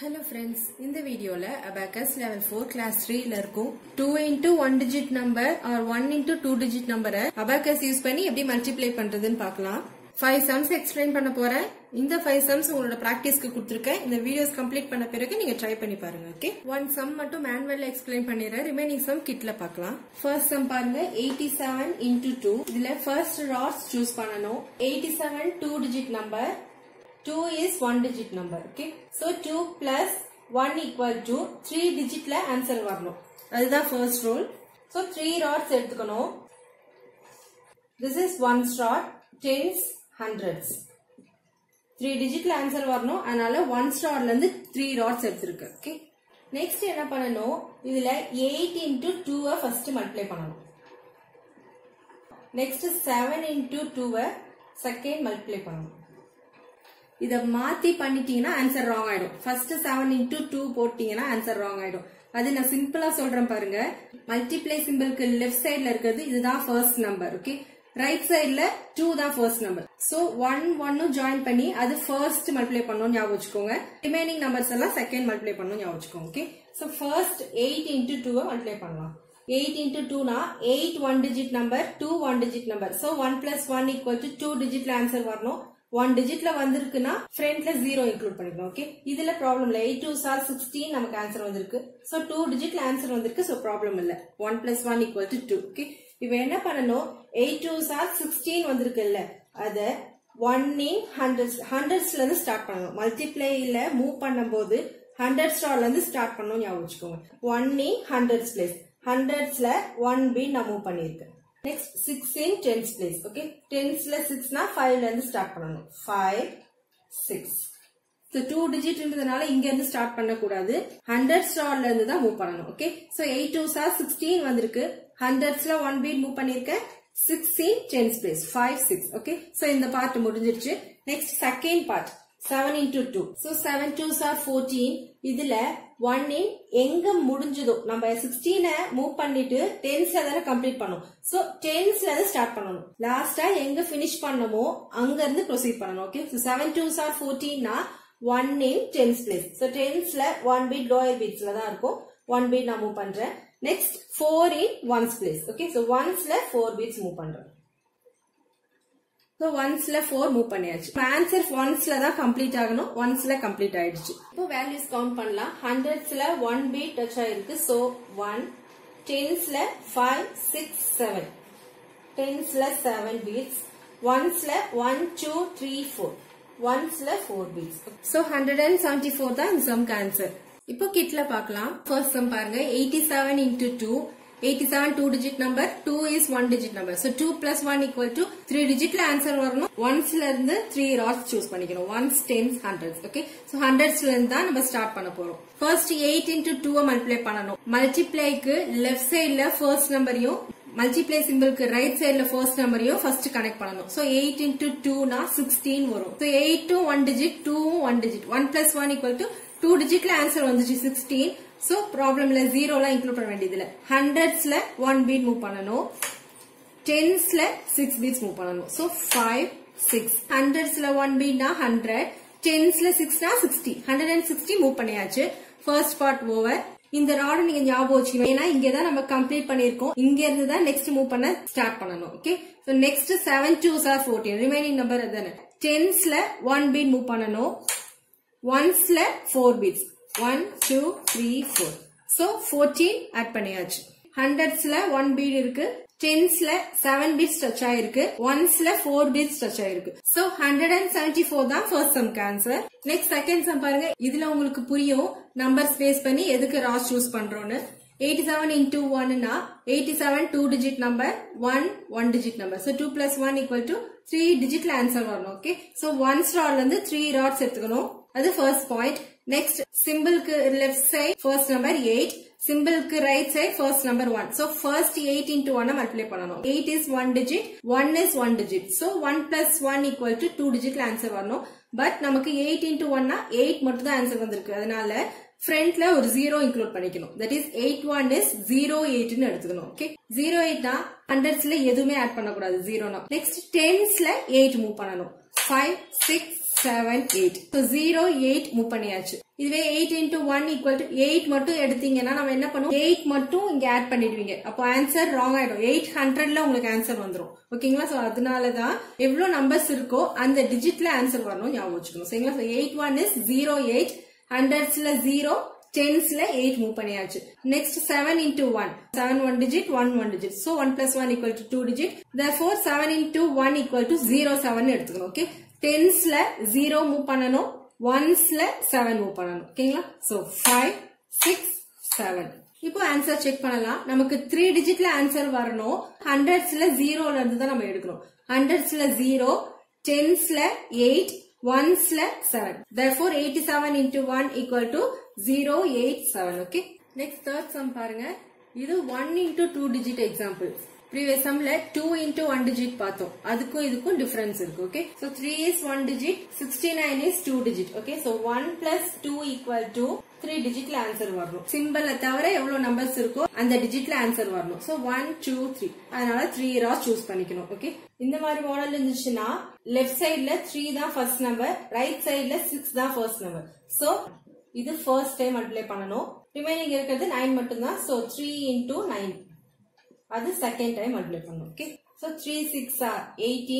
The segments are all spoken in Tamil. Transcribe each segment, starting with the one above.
ஹலோ ஃப்ரெண்ட்ஸ் இந்த வீடியோல அபேக்கஸ் லெவல் ஃபோர் கிளாஸ் த்ரீல இருக்கும் two into one digit number or one into two digit நம்பரை அபேக்கஸ் யூஸ் பண்ணி எப்படி மல்டிப்ளை பண்றதுன்னு பார்க்கலாம். ஃபைவ் சம்ஸ் எக்ஸ்பிளைன் பண்ண போறேன். இந்த ஃபைவ் சம்ஸ் உங்களோட ப்ராக்டிஸ்க்கு கொடுத்துருக்கேன். இந்த வீடியோஸ் கம்ப்ளீட் பண்ண பிறகு நீங்க ட்ரை பண்ணி பாருங்க ஓகே ஒன் சம் மட்டும் மேனுவல்ல எக்ஸ்பிளைன் பண்ணிடுறேன். ரிமைனிங் சம் கிட்ல பார்க்கலாம். ஃபர்ஸ்ட் சம் பாருங்க எயிட்டி செவன் இன்டூ டூ இதுல ஃபர்ஸ்ட் ராட்ஸ் சூஸ் பண்ணணும். Eighty seven two digit number 2 is 1 digit number okay so 2 plus 1 equal to 3 digitல answer வரணும் அதுதான் first rule so 3 rods எடுத்துக்கணும் this is ones rod tens hundreds 3 digitல answer வரணும் அதனால ones rodல இருந்து 3 rods எடுத்திருக்கு okay next என்ன பண்ணணும் இதுல 8 into 2 first multiply பண்ணணும் next 7 into 2 second multiply பண்ணணும் இத மாத்தி பண்ணிட்டீங்கன்னா ஆன்சர் ராங் ஆயிடும். ஃபர்ஸ்ட் செவன் இன்டூ டூ போட்டீங்கன்னா ஆன்சர் ராங் ஆயிடும். அது நான் சிம்பிளா சொல்றேன் பாருங்க. மல்டிப்ளை சிம்பிளுக்கு லெஃப்ட் சைட்ல இருக்கிறது இதுதான் ஃபர்ஸ்ட் நம்பர் ஓகே ரைட் சைட்ல டூ தான் ஃபர்ஸ்ட் நம்பர் சோ ஒன் ஒன்னும் ஜாயின் பண்ணி அது ஃபர்ஸ்ட் மல்டிப்ளை பண்ணணும் ஞாபகம் வச்சுக்கோங்க. ரிமைனிங் நம்பர்ஸ் எல்லாம் செகண்ட் மல்டிப்ளை பண்ணணும் ஞாபகம் வச்சுக்கோங்க okay so first eight into டூவை மல்டிப்ளை பண்ணலாம். எயிட் இன்டூ டூனா eight one digit number two one digit number so one plus one equal to two டிஜிட்ல answer வரணும். ஒன் டிஜிட்ல வந்திருக்குன்னா ஃப்ரண்ட்ல ஜீரோ இன்க்ளூட் பண்ணிக்கணும் ஓகே இதுல ப்ராப்ளம் இல்ல. எயிட் டூ சார் சிக்ஸ்டீன் நமக்கு ஆன்சர் வந்திருக்கு. சோ டூ டிஜிட்ல ஆன்சர் வந்திருக்கு சோ ப்ராப்ளம் இல்ல. One plus one equal to two okay இப்ப என்ன பண்ணணும்? எயிட் டூ சார் சிக்ஸ்டீன் வந்திருக்கு இல்ல அத ஒன் இன் ஹண்ட்ரட்ஸ் ஹண்ட்ரட்ஸ்ல இருந்து ஸ்டார்ட் பண்ணணும். மல்டிப்ளைல மூவ் பண்ணும்போது ஹண்ட்ரட் ஸ்டார்ல இருந்து ஸ்டார்ட் பண்ணணும் ஞாபகம் வச்சுக்கோங்க. ஒன் இன் ஹண்ட்ரட்ஸ் பிளேஸ் ஹண்ட்ரட்ஸ்ல ஒன் பி நான் மூவ் பண்ணிருக்கேன் next six in tens place okay டென்ஸ்ல சிக்ஸ்னா ஃபைவ்ல இருந்து ஸ்டார்ட் பண்ணணும். ஃபைவ் சிக்ஸ் ஸோ டூ டிஜிட்ன்றதுனால இங்க இருந்து ஸ்டார்ட் பண்ணக்கூடாது. ஹண்ட்ரட் ஸ்டார்ல இருந்து தான் மூவ் பண்ணணும் okay so eight two are sixteen வந்திருக்கு. ஹண்ட்ரட்ஸ்ல ஒன் பீட் மூவ் பண்ணிருக்கேன். Sixteen tens place five six okay so இந்த பார்ட் முடிஞ்சிருச்சு. Next second part seven into two so seven twos are fourteen இதுல ஒன் இன் எங்க முடிஞ்சதோ நம்ம சிக்ஸ்டீனை மூவ் பண்ணிட்டு டென்ஸ்ல தானே கம்ப்ளீட் பண்ணோம். ஸோ டென்ஸ்ல இருந்து ஸ்டார்ட் பண்ணணும். லாஸ்டா எங்க ஃபினிஷ் பண்ணமோ அங்க இருந்து ப்ரொசீட் பண்ணணும் okay so seven twos are ஃபோர்டீன்னா one in tens place so டென்ஸ்ல one bead lower பீட்ஸ்ல தான் இருக்கும். ஒன் பீட் நான் மூவ் பண்றேன். Next four in ones place okay so ஒன்ஸ்ல four beads move பண்றேன் ஸோ ஒன்ஸ்ல ஃபோர் மூவ் பண்ணியாச்சு. ஆன்சர் ஒன்ஸ்ல தான் கம்ப்ளீட் ஆகணும். ஒன்ஸ்ல கம்ப்ளீட் ஆயிடுச்சு. இப்போ வேல்யூஸ் கவுண்ட் பண்ணலாம். ஹண்ட்ரட்ஸ்ல ஒன் பி டச் ஆயிருக்கு. ஸோ ஒன் டென்ஸ்ல ஃபைவ் சிக்ஸ் செவன் டென்ஸ்ல செவன் பீட்ஸ் ஒன்ஸ்ல one two three four ஒன்ஸ்ல four beads so hundred and seventy four தான் இந்த சம்க்கு ஆன்சர் இப்போ கிட்ல பார்க்கலாம். ஃபர்ஸ்ட் சம் பாருங்க. Eighty seven into two 87 2 digit number 2 is 1 digit number. So 2 plus 1 equal to 3 digitல answer வரணும். ஒன்ஸ்ல இருந்து 3 rods choose பண்ணிக்கணும். Ones tens hundreds okay so ஹண்ட்ரட்ஸ்ல இருந்து தான் நம்ம ஸ்டார்ட் பண்ண போறோம். ஃபர்ஸ்ட் 8 into 2 மல்டிப்ளை பண்ணணும். மல்டிப்ளைக்கு லெஃப்ட் சைடுல ஃபர்ஸ்ட் நம்பரையும் மல்டிப்ளை சிம்பிளுக்கு ரைட் சைடுல ஃபர்ஸ்ட் நம்பரையும் ஃபர்ஸ்ட் கனெக்ட் பண்ணணும். சோ எயிட் இன்டூ டூனா சிக்ஸ்டீன் வரும். ஸோ எயிட்டும் ஒன் டிஜிட் டூவும் one digit one plus one equal to two டிஜிட்ல answer வந்துச்சு சிக்ஸ்டீன் சோ ப்ராப்ளம்ல ஜீரோலாம் இன்க்ளூட் பண்ண வேண்டியது இல்ல ஹண்ட்ரட்ஸ்ல ஒன் பீட் மூவ் பண்ணணும். டென்ஸ்ல சிக்ஸ் பீட்ஸ் மூவ் பண்ணணும். சோ ஃபைவ் சிக்ஸ் ஹண்ட்ரட்ஸ்ல ஒன் பீட்னா ஹண்ட்ரட் டென்ஸ்ல சிக்ஸ்னா sixty hundred and sixty move பண்ணியாச்சு. ஃபர்ஸ்ட் பார்ட் ஓவர் இந்த ராட நீங்க ஞாபகம் வச்சுக்கணும். ஏன்னா இங்க தான் நம்ம கம்ப்ளீட் பண்ணிருக்கோம் இங்க இருந்து தான் நெக்ஸ்ட் மூவ் பண்ண ஸ்டார்ட் பண்ணணும். Okay so next seven two are fourteen remaining number தானே? டென்ஸ்ல ஒன் பீட் மூவ் பண்ணணும். ஒன்ஸ்ல four beads one two three four so fourteen add பண்ணியாச்சு. ஹண்ட்ரட்ஸ்ல ஒன் பீட் இருக்கு. டென்ஸ்ல செவன் பீட்ஸ் டச் ஆயிருக்கு. ஒன்ஸ்ல ஃபோர் பீட்ஸ் டச் ஆயிருக்கு. So hundred and seventy four தான் first sum answer next second sum பாருங்க. இதுல உங்களுக்கு புரியும் நம்பர் ஸ்பேஸ் பண்ணி எதுக்கு ராஸ் சூஸ் பண்றோம்னு. எயிட்டி செவன் இன்டூ ஒன்னா eighty seven two digit number one one digit number so two plus one equal to three டிஜிட்ல answer வரணும் ஓகே ஸோ ஒன் ஸ்டார்ல இருந்து த்ரீ ராட்ஸ் எடுத்துக்கணும். அது first point next சிம்பிளுக்கு left side first number eight சிம்பிளுக்கு right side first number one so first eight into one multiply பண்ணணும். Eight is one digit one is one digit so one plus one equal to two டிஜிட்ல answer வரணும். பட் நமக்கு எயிட் இன்டூ ஒன்னா எயிட் மட்டும் தான் ஆன்சர் வந்திருக்கு. அதனால ஃப்ரண்ட்ல ஒரு ஜீரோ இன்க்ளூட் பண்ணிக்கணும். That is eight one is zero எயிட்னு எடுத்துக்கணும். ஓகே ஜீரோ எயிட்னா ஹண்ட்ரட்ஸ்ல எதுவுமே ஆட் பண்ணக்கூடாது. ஜீரோனா நெக்ஸ்ட் டென்ஸ்ல எயிட் மூவ் பண்ணணும். Five six seven eight so zero eight move பண்ணியாச்சு இதுவே eight into one equal to eight மட்டும் எடுத்தீங்கன்னா நம்ம என்ன பண்ணுவோம்? எயிட் மட்டும் இங்க ஆட் பண்ணிடுவீங்க. அப்போ ஆன்சர் ராங் ஆயிடும். எயிட் ஹண்ட்ரட்ல உங்களுக்கு ஆன்சர் வந்துடும் ஓகேங்களா ஸோ அதனாலதான் எவ்வளவு நம்பர்ஸ் இருக்கோ அந்த டிஜிட்ல ஆன்சர் வரணும் ஞாபகம் வச்சுக்கணும். சரிங்களா? So eight one is zero eight ஹண்ட்ரட்ஸ்ல zero டென்ஸ்ல எயிட் மூவ் பண்ணியாச்சு next seven into one seven one digit one one digit so one plus one equal to two digit for seven into one equal to zero seven எடுத்துக்கணும். ஓகே டென்ஸ்ல ஜீரோ மூவ் பண்ணணும் ஒன்ஸ்ல செவன் மூவ் பண்ணணும். ஓகேங்களா? ஸோ ஃபைவ் சிக்ஸ் செவன் இப்போ ஆன்சர் செக் பண்ணலாம். நமக்கு த்ரீ டிஜிட்ல ஆன்சர் வரணும். ஹண்ட்ரட்ஸ்ல ஜீரோல இருந்து தான் நம்ம எடுக்கணும். ஹண்ட்ரட்ஸ்ல ஜீரோ டென்ஸ்ல eight ஒன்ஸ்ல seven therefore 87 into 1 equal to 087 okay? Next third sum பாருங்க. இது 1 into 2 digit example. ப்ரீவியஸ் சம்ல டூ இன்டூ ஒன் டிஜிட் பார்த்தோம். அதுக்கும் இதுக்கும் டிஃபரன்ஸ் இருக்கு okay so three is one digit sixty nine is two digit okay so one plus two equal to three டிஜிட்ல answer வரணும். சிம்பிள தவிர எவ்வளவு நம்பர்ஸ் இருக்கோ அந்த டிஜிட்ல ஆன்சர் வரணும். சோ ஒன் டூ த்ரீ அதனால த்ரீ ரா சூஸ் பண்ணிக்கணும் ஓகே இந்த மாதிரி மாடல் இருந்துச்சுன்னா லெஃப்ட் சைட்ல த்ரீ தான் ஃபர்ஸ்ட் நம்பர் ரைட் சைட்ல சிக்ஸ் தான் ஃபர்ஸ்ட் நம்பர் சோ இது ஃபர்ஸ்ட் டைம் அப்ளை பண்ணணும். ரிமைனிங் இருக்கிறது நைன் மட்டும்தான். சோ த்ரீ இன்டூ நைன் அது செகண்ட் டைம் மல்டிப்ளை பண்ணணும் okay so 3 6 or 18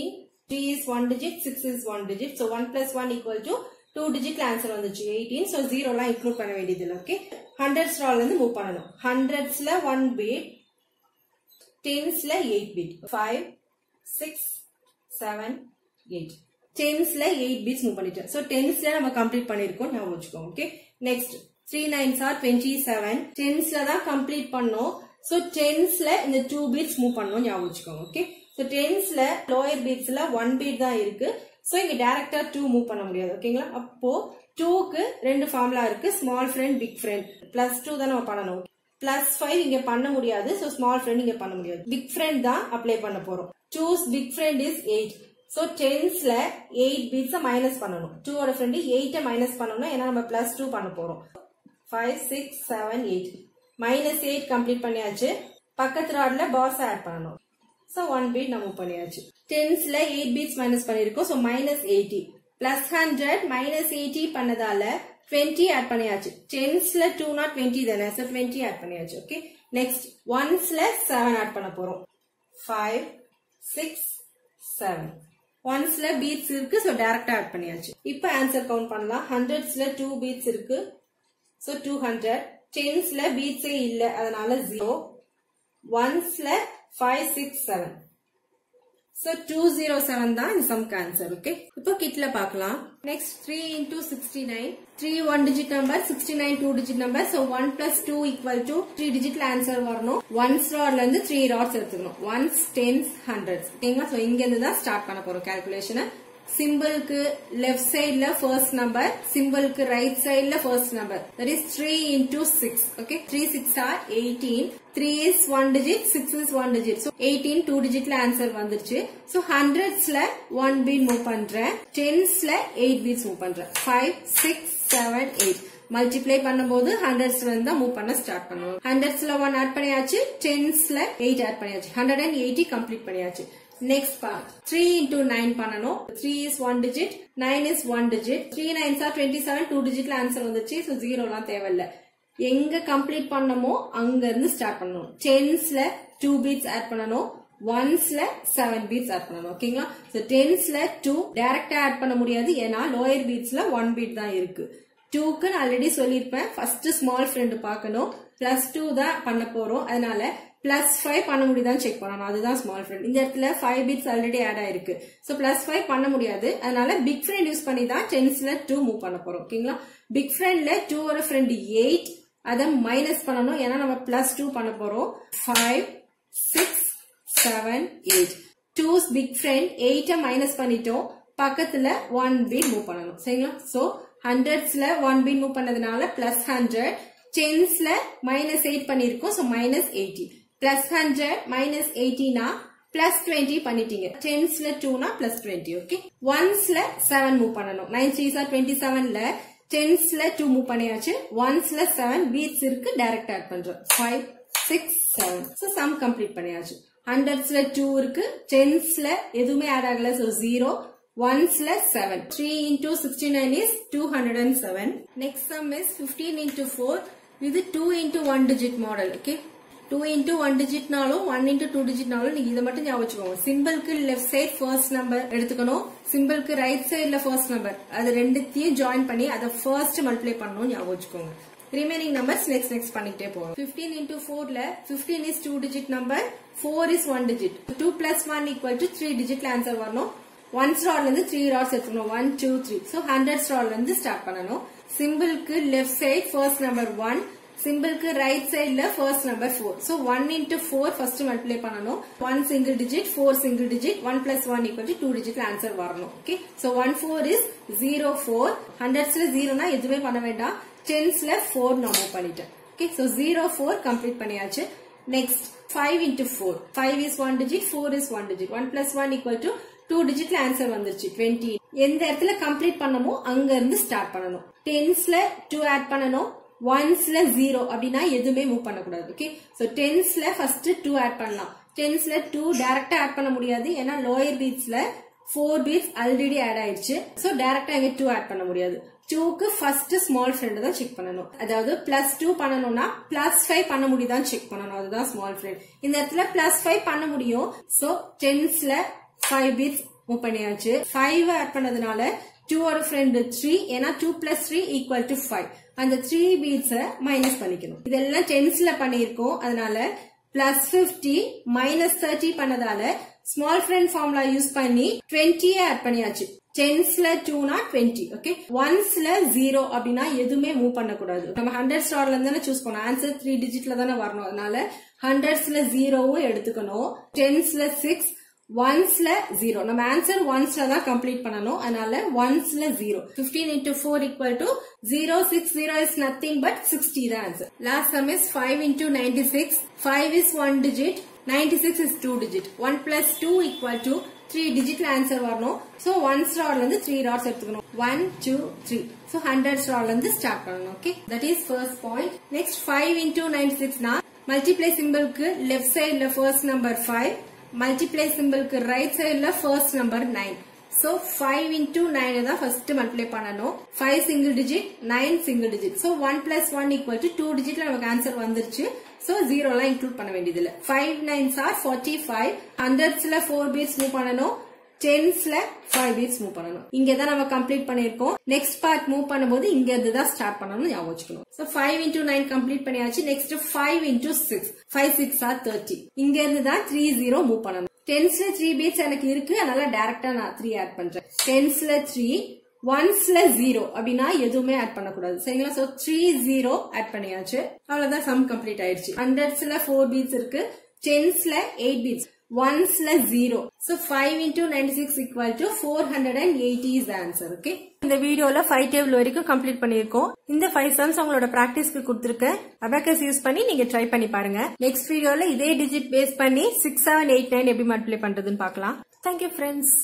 3 is 1 digit 6 is 1 digit. So 1 plus 1 equal to 2 digitல ஆன்சர் வந்துச்சு 18 so 0 எல்லாம் இன்க்ளூட் பண்ண வேண்டியது இல்லை ஓகே ஹண்ட்ரட்ஸ் ரால் இருந்து மூவ் பண்ணணும். ஹண்ட்ரட்ஸ்ல ஒன் பீட் டென்ஸ்ல எயிட் பீட் 5 6 7 8 டென்ஸ்ல எயிட் பீட்ஸ் மூவ் பண்ணிட்டேன் சோ டென்ஸ்ல நம்ம கம்ப்ளீட் பண்ணிருக்கோம் நான் வச்சுக்கோங்க okay next three nines are twenty seven டென்ஸ்ல தான் கம்ப்ளீட் பண்ணோம். ஸோ டென்ஸ்ல இந்த டூ பீட்ஸ் மூவ் பண்ணணும் ஞாபகம் வச்சுக்கோங்க ஓகே ஸோ டென்ஸ்ல லோயர் பீட்ஸ்ல ஒன் பீட் தான் இருக்கு. ஸோ இங்க டேரக்டா டூ மூவ் பண்ண முடியாது ஓகேங்களா அப்போ டூக்கு ரெண்டு ஃபார்முலா இருக்கு small friend big friend plus two தான் நம்ம பண்ணணும். பிளஸ் ஃபைவ் இங்க பண்ண முடியாது ஸோ ஸ்மால் ஃப்ரெண்ட் இங்க பண்ண முடியாது. பிக் ஃப்ரெண்ட் தான் அப்ளை பண்ண போறோம். Two's big friend is eight so டென்ஸ்ல eight beads minus பண்ணணும். டூவோட ஃப்ரெண்ட் எயிட்டை மைனஸ் பண்ணணும் ஏன்னா நம்ம பிளஸ் டூ பண்ண போறோம். Five six seven eight minus eight complete பண்ணியாச்சு. பக்கத்து ராட்ல பாஸ் ஆட் பண்ணணும். சோ ஒன் பீட் நம்ம பண்ணியாச்சு. டென்ஸ்ல எயிட் பீட்ஸ் மைனஸ் பண்ணிருக்கோம் so minus eighty plus hundred minus eighty பண்ணதால twenty add பண்ணியாச்சு. டென்ஸ்ல டூ நாட் டுவெண்ட்டி தானே? சார் டுவெண்ட்டி ஆட் பண்ணியாச்சு. ஓகே நெக்ஸ்ட் ஒன்ஸ்ல செவன் ஆட் பண்ண போறோம். ஃபைவ் சிக்ஸ் செவன் ஒன்ஸ்ல பீட்ஸ் இருக்கு. சோ டைரக்டா ஆட் பண்ணியாச்சு. இப்போ ஆன்சர் கவுண்ட் பண்ணலாம். ஹண்ட்ரட்ஸ்ல டூ பீட்ஸ் இருக்கு. சோ டூ ஹண்ட்ரட் டென்ஸ்ல பீட்ஸே இல்ல. அதனால zero ஒன்ஸ்ல five six seven so two zero seven தான் இந்த சம்க்கு ஆன்சர் ஓகே இப்போ கிட்ல பார்க்கலாம். Next three into sixty nine three one digit number sixty nine two digit number so one plus two equal to three டிஜிட்ல answer வரணும் ஒன்ஸ் ராட்ல இருந்து த்ரீ ராட்ஸ் எடுத்துக்கணும். ஒன்ஸ் டென்ஸ் ஹண்ட்ரட்ஸ் ஓகேங்களா? சோ இங்க இருந்து தான் ஸ்டார்ட் பண்ண போறோம் கால்குலேஷனை சிம்பிளுக்கு லெஃப்ட் சைட்ல ஃபர்ஸ்ட் நம்பர் சிம்பிளுக்கு ரைட் சைட்ல first number that is three into six okay three six are eighteen three is one digit six is one digit so eighteen two டிஜிட்ல answer வந்துருச்சு. ஸோ ஹண்ட்ரட்ஸ்ல ஒன் பீட் மூவ் பண்றேன். டென்ஸ்ல எயிட் பீட்ஸ் மூவ் பண்றேன். Five six seven eight multiply பண்ணும்போது ஹண்ட்ரட்ஸ்ல தான் மூவ் பண்ண ஸ்டார்ட் பண்ணுவோம். ஹண்ட்ரட்ஸ்ல ஒன் ஆட் பண்ணியாச்சு. டென்ஸ்ல எயிட் ஆட் பண்ணியாச்சு. ஹண்ட்ரட் அண்ட் எயிட்டி கம்ப்ளீட் பண்ணியாச்சு. Next part three into nine பண்ணணும். Three is one digit nine is one digit three nines are twenty seven two டிஜிட்ல answer வந்துச்சு ஸோ ஜீரோலாம் தேவையில்ல. எங்க கம்ப்ளீட் பண்ணமோ அங்க இருந்து ஸ்டார்ட் பண்ணணும். டென்ஸ்ல டூ பீட்ஸ் ஆட் பண்ணணும். ஒன்ஸ்ல செவன் பீட்ஸ் ஆட் பண்ணணும் ஓகேங்களா ஸோ டென்ஸ்ல டூ டைரக்டா ஆட் பண்ண முடியாது ஏன்னா லோயர் பீட்ஸ்ல ஒன் பீட் தான் இருக்கு. டூக்கு நான் ஆல்ரெடி சொல்லியிருப்பேன் ஃபர்ஸ்ட் ஸ்மால் ஃப்ரெண்டு பார்க்கணும் பிளஸ் டூ தான் பண்ண போறோம். அதனால பிளஸ் ஃபைவ் பண்ண முடியுதான்னு செக் பண்ணணும். அதுதான் ஸ்மால் ஃப்ரெண்ட் இந்த இடத்துல ஃபைவ் பிட்ஸ் ஆல்ரெடி ஆட் ஆயிருக்கு. ஸோ பிளஸ் ஃபைவ் பண்ண முடியாது. அதனால பிக் ஃப்ரெண்ட் யூஸ் பண்ணி தான் டென்ஸ்ல டூ மூவ் பண்ண போறோம். ஓகேங்களா பிக் ஃப்ரெண்ட்ல டூவோட ஃப்ரெண்ட் எயிட் அதை மைனஸ் பண்ணணும். ஏன்னா நம்ம பிளஸ் டூ பண்ண போறோம். Five six seven eight two's big friend எயிட்டை minus பண்ணிட்டோம். பக்கத்துல ஒன் பீட் மூவ் பண்ணணும். சரிங்களா? ஸோ ஹண்ட்ரட்ஸ்ல ஒன் பீட் மூவ் பண்ணதுனால பிளஸ் ஹண்ட்ரட் டென்ஸ்ல மைனஸ் எயிட் பண்ணிருக்கோம் so minus eighty plus hundred minus எயிட்டினா plus twenty பண்ணிட்டீங்க. டென்ஸ்ல டூனா பிளஸ் டுவெண்ட்டி ஓகே ஒன்ஸ்ல செவன் மூவ் பண்ணணும். நைன் த்ரீஸ் டுவெண்ட்டி செவன்ல டென்ஸ்ல டூ மூவ் பண்ணியாச்சு. ஒன்ஸ்ல செவன் பீட்ஸ் இருக்கு டைரக்ட் ஆட் பண்றோம். Five six seven so sum complete பண்ணியாச்சு. ஹண்ட்ரட்ஸ்ல டூ இருக்கு டென்ஸ்ல எதுவுமே ஆட் ஆகல so zero ஒன்ஸ்ல seven three into sixty nine is two hundred and seven next sum is fifteen into four இது two into one digit model okay two into one டிஜிட்னாலும் one into two டிஜிட்னாலும் நீங்க இதை மட்டும் ஞாபகம் வச்சுக்கோங்க. சிம்பிளுக்கு லெஃப்ட் சைட் ஃபர்ஸ்ட் நம்பர் எடுத்துக்கணும். சிம்பிளுக்கு ரைட் சைட்ல ஃபர்ஸ்ட் நம்பர் அது ரெண்டுத்தையும் ஜாயின் பண்ணி அதை ஃபர்ஸ்ட் மல்டிப்ளை பண்ணணும் ஞாபகம் வச்சுக்கோங்க. ரிமைனிங் நம்பர்ஸ் நெக்ஸ்ட் நெக்ஸ்ட் பண்ணிக்கிட்டே போவோம் பிப்டீன் இன்டூ ஃபோர்ல fifteen is two digit number four is one digit two plus one equal to three டிஜிட்ல answer வரணும். ஒன் ஸ்டார்ல இருந்து த்ரீ ராட்ஸ் எடுத்துக்கணும். One two three so hundred ஸ்டார்ல இருந்து ஸ்டார்ட் பண்ணணும். சிம்பிளுக்கு left side first number one சிம்பிளுக்கு right சைட்ல first number four so one into four first multiply பண்ணணும். One single digit four single digit one plus one equal to டிஜிட்ல answer வரணும். Okay so one four is zero four ஹண்ட்ரட்ஸ்ல ஜீரோனா எதுவுமே பண்ண வேண்டாம். டென்ஸ்ல ஃபோர் நான் பண்ணிட்டேன். Okay so zero four complete பண்ணியாச்சு. Next five into four five is one digit four is one digit one plus one equal to two டிஜிட்ல answer வந்துருச்சு. டுவெண்ட்டி எந்த இடத்துல கம்ப்ளீட் பண்ணமோ அங்க இருந்து ஸ்டார்ட் பண்ணணும். டென்ஸ்ல டூ ஆட் பண்ணணும். ஒன்ஸ்ல ஜீரோ அப்படின்னா எதுவுமே மூவ் பண்ணக்கூடாது ஓகே ஸோ டென்ஸ்ல ஃபர்ஸ்ட் டூ ஆட் பண்ணலாம். டென்ஸ்ல டூ டைரக்டா ஆட் பண்ண முடியாது ஏன்னா லோயர் பீட்ஸ்ல ஃபோர் பீட்ஸ் ஆல்ரெடி ஆட் ஆயிடுச்சு. ஸோ டைரக்டா இங்க டூ ஆட் பண்ண முடியாது. டூக்கு ஃபர்ஸ்ட் ஸ்மால் ஃப்ரெண்ட் தான் செக் பண்ணணும். அதாவது பிளஸ் டூ பண்ணணும்னா பிளஸ் ஃபைவ் பண்ண முடியுதான் செக் பண்ணணும். அதுதான் ஸ்மால் ஃப்ரெண்ட் இந்த இடத்துல பிளஸ் ஃபைவ் பண்ண முடியும். ஸோ டென்ஸ்ல ஃபைவ் பீட்ஸ் மூவ் பண்ணியாச்சு. ஃபைவ் ஆட் பண்ணதுனால டூவோட ஃப்ரெண்டு த்ரீ ஏன்னா two plus three equal to five அந்த த்ரீ பீட்ஸை மைனஸ் பண்ணிக்கணும். இதெல்லாம் டென்ஸ்ல பண்ணியிருக்கோம். அதனால பிளஸ் பிப்டி மைனஸ் தேர்ட்டி பண்ணதால ஸ்மால் ஃப்ரெண்ட் ஃபார்முலா யூஸ் பண்ணி டுவெண்ட்டியே ஆட் பண்ணியாச்சு. டென்ஸ்ல டூனா டுவெண்ட்டி ஓகே ஒன்ஸ்ல ஜீரோ அப்படின்னா எதுவுமே மூவ் பண்ணக்கூடாது. நம்ம ஹண்ட்ரட் ஸ்டார்ல இருந்து தானே சூஸ் பண்ணோம். ஆன்சர் த்ரீ டிஜிட்ல தானே வரணும். அதனால ஹண்ட்ரட்ஸ்ல ஜீரோவும் எடுத்துக்கணும். டென்ஸ்ல சிக்ஸ் ஒன்ஸ்ல ஜீரோ நம்ம ஆன்சர் ஒன்ஸ்ல தான் கம்ப்ளீட் பண்ணணும். அதனால ஒன்ஸ்ல zero fifteen into four equal to zero six zero is nothing but sixty தான் answer last sum is five into ninety six five is one digit ninety six is two digit one plus two equal to three டிஜிட்ல answer வரணும் ஸோ ஒன் ஸ்டார்ல இருந்து த்ரீ ராட்ஸ் எடுத்துக்கணும். One two three so hundred ஸ்டார்ல இருந்து ஸ்டார்ட் பண்ணணும் okay that is first point next five into ninety சிக்ஸ்னா multiply சிம்பிளுக்கு லெஃப்ட் சைட்ல ஃபர்ஸ்ட் நம்பர் ஃபைவ் மல்டிப்ளை சிம்பிளுக்கு ரைட் சைட்ல first number nine so five into nine தான் ஃபர்ஸ்ட் மல்டிப்ளை பண்ணணும். Five single digit nine single digit so one plus one equal to two டிஜிட்ல நமக்கு ஆன்சர் வந்துருச்சு. சோ ஜீரோ எல்லாம் இன்க்ளூட் பண்ண வேண்டியது இல்ல five nines are forty five ஹண்ட்ரட்ஸ்ல four beads move பண்ணணும். டென்ஸ்ல ஃபைவ் பீட்ஸ் மூவ் பண்ணணும். இங்க தான் நம்ம கம்ப்ளீட் பண்ணிருக்கோம் நெக்ஸ்ட் பார்ட் மூவ் பண்ணும்போது இங்க இருந்து தான் ஸ்டார்ட் பண்ணணும் ஞாபகம் வச்சுக்கணும். So five into nine complete பண்ணியாச்சு. Next five into six five six are thirty இங்க இருந்து தான் த்ரீ ஜீரோ மூவ் பண்ணணும். டென்ஸ்ல த்ரீ பீட்ஸ் எனக்கு இருக்கு. அதனால டைரக்டா நான் த்ரீ ஆட் பண்றேன். டென்ஸ்ல த்ரீ ஒன்ஸ்ல ஜீரோ அப்படின்னா எதுவுமே ஆட் பண்ணக்கூடாது. சரிங்களா? சோ த்ரீ ஜீரோ ஆட் பண்ணியாச்சு. அவ்வளவுதான் சம் கம்ப்ளீட் ஆயிடுச்சு. ஹண்ட்ரட்ஸ்ல ஃபோர் பீட்ஸ் இருக்கு. டென்ஸ்ல eight beads ஒன்ஸ்ல zero so five into ninety six equal to four hundred and eighty is answer okay இந்த வீடியோல ஃபைவ் டேபிள் வரைக்கும் கம்ப்ளீட் பண்ணிருக்கோம் இந்த ஃபைவ் சம்ஸ் உங்களோட பிராக்டிஸ்க்கு கொடுத்துருக்கேன். அபேக்கஸ் யூஸ் பண்ணி நீங்க ட்ரை பண்ணி பாருங்க. நெக்ஸ்ட் வீடியோல இதே டிஜிட் பேஸ் பண்ணி சிக்ஸ் செவன் எயிட் நைன் எப்படி மல்டிப்ளை பண்றதுன்னு பார்க்கலாம். Thank you friends